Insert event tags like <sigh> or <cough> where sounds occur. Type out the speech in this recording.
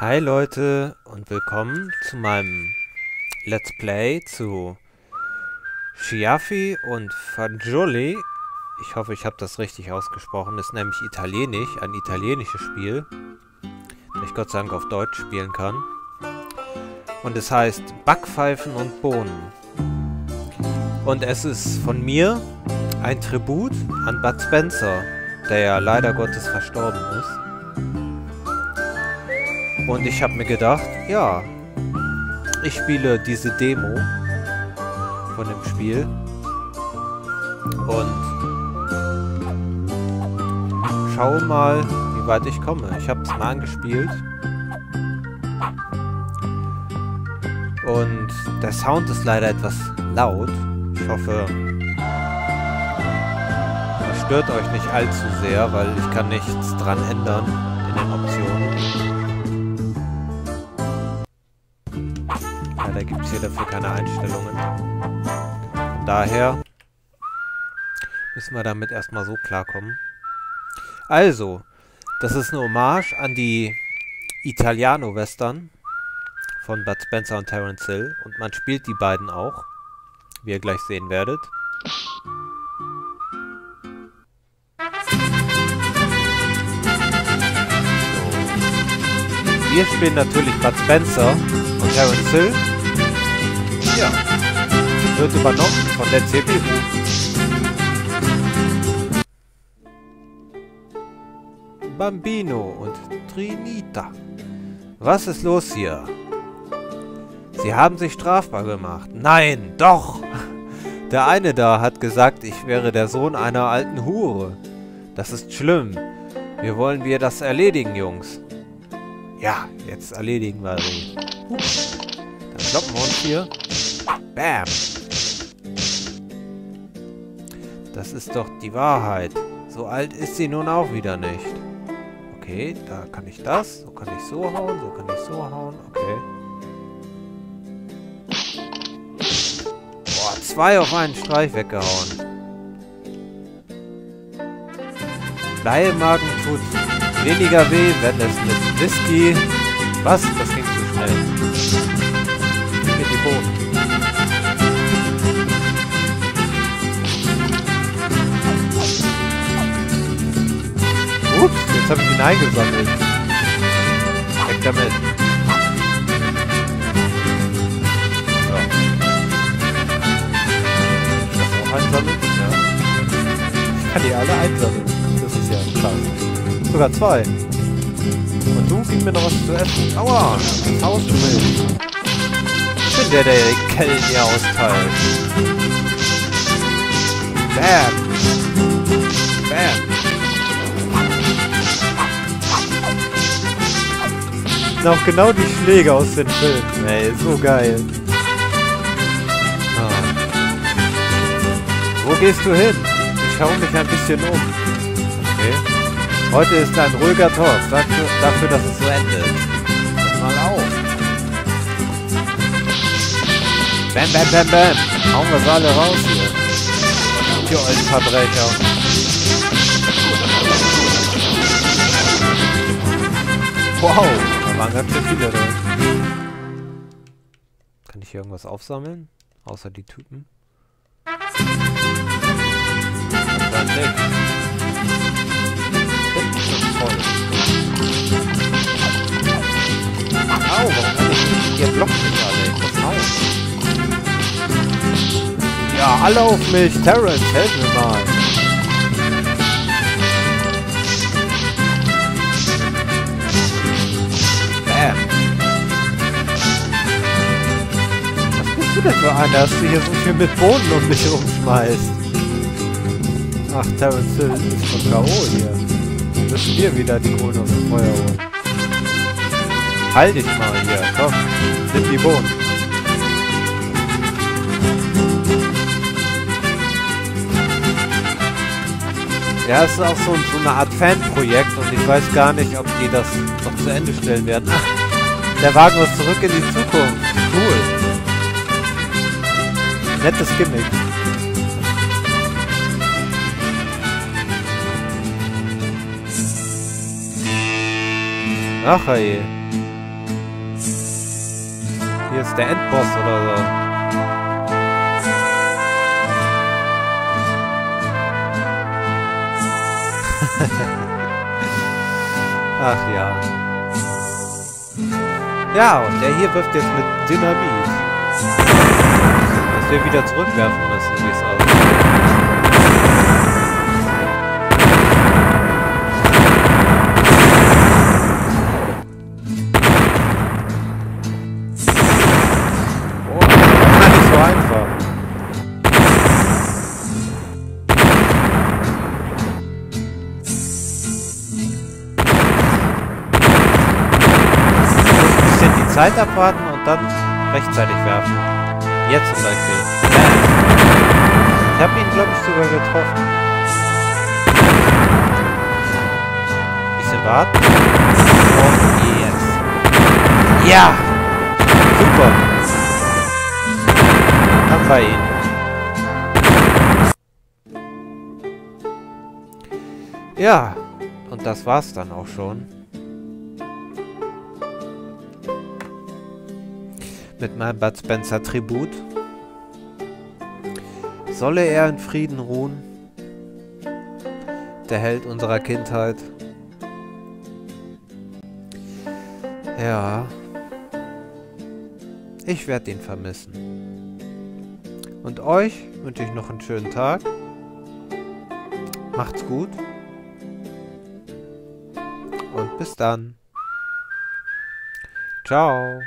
Hi Leute und willkommen zu meinem Let's Play zu Schiaffi und Fagioli. Ich hoffe, ich habe das richtig ausgesprochen. Das ist nämlich italienisch, ein italienisches Spiel, das ich Gott sei Dank auf Deutsch spielen kann. Und es heißt Backpfeifen und Bohnen. Und es ist von mir ein Tribut an Bud Spencer, der ja leider Gottes verstorben ist. Und ich habe mir gedacht, ja, ich spiele diese Demo von dem Spiel. Und schaue mal, wie weit ich komme. Ich habe es mal angespielt. Und der Sound ist leider etwas laut. Ich hoffe, das stört euch nicht allzu sehr, weil ich kann nichts dran ändern in den Optionen. Leider gibt es hier dafür keine Einstellungen. Von daher müssen wir damit erstmal so klarkommen. Also, das ist eine Hommage an die Italiano-Western von Bud Spencer und Terence Hill. Und man spielt die beiden auch, wie ihr gleich sehen werdet. Wir spielen natürlich Bud Spencer und Terence Hill. Ja. Wird übernommen von der CPU. Bambino und Trinita. Was ist los hier? Sie haben sich strafbar gemacht. Nein, doch! Der eine da hat gesagt, ich wäre der Sohn einer alten Hure. Das ist schlimm. Wie wollen wir das erledigen, Jungs? Ja, jetzt erledigen wir sie. Dann kloppen wir uns hier. Bam! Das ist doch die Wahrheit. So alt ist sie nun auch wieder nicht. Okay, da kann ich das. So kann ich so hauen, so kann ich so hauen. Okay. Boah, zwei auf einen Streich weggehauen. Bleimagen tut weniger weh, wenn es mit Whisky... Was? Das ging zu schnell. Gib mir die Bohnen. Ups, jetzt habe ich ihn eingesammelt. Weg damit. So. Das auch einsammeln? Ja. Ich kann die alle einsammeln. Sogar zwei. Und du gib mir noch was zu essen. Aua! Haus schmilzt. Ich bin der, der die Kellen hier austeilt. Bam! Bam! Noch genau die Schläge aus den Filmen. Ey, so geil. Ah. Wo gehst du hin? Ich schaue mich ein bisschen um. Okay. Heute ist ein ruhiger Talk. Dafür, dafür dass es so endet. Pass mal auf. Bam, bam, bam, bam. Hauen wir alle raus hier. Die ollen Verbrecher. Wow. Da waren ganz schön viele da. Kann ich hier irgendwas aufsammeln? Außer die Typen? Dann nicht. Warum nicht? Ihr blockt mich alle. Muss raus. Ja, alle auf mich. Terrence, helf mir mal. Bam. Was bist du denn für einer, dass du hier so viel mit Boden um mich rumschmeißt? Ach, Terence Hill ist schon K.O. hier. Müssen wir wieder die Kohlen aus dem Feuer holen. Halt dich mal hier, komm. Nimm die Bohnen. Ja, es ist auch so, so eine Art Fanprojekt und ich weiß gar nicht, ob die das noch zu Ende stellen werden. Ach, der Wagen ist zurück in die Zukunft. Cool. Nettes Gimmick. Ach ey. Hier ist der Endboss oder so. <laughs> Ach ja. Ja, und der hier wirft jetzt mit Dynamit. Dass wir wieder zurückwerfen müssen, wie es aussieht. Zeit abwarten und dann rechtzeitig werfen. Jetzt zum Beispiel. Ich habe ihn, glaube ich, sogar getroffen. Bisschen warten. Und jetzt. Ja! Super! Haben wir ihn. Ja, und das war's dann auch schon. Mit meinem Bud Spencer Tribut. Solle er in Frieden ruhen, der Held unserer Kindheit. Ja, ich werde ihn vermissen. Und euch wünsche ich noch einen schönen Tag. Macht's gut. Und bis dann. Ciao.